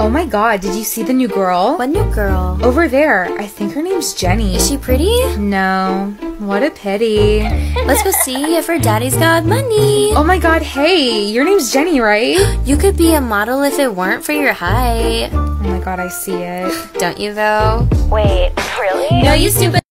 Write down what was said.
Oh my god, did you see the new girl? What new girl? Over there. I think her name's Jenny. Is she pretty? No. What a pity. Let's go see if her daddy's got money. Oh my god, hey, your name's Jenny, right? You could be a model if it weren't for your height. Oh my god, I see it. Don't you though? Wait, really? No, you stupid.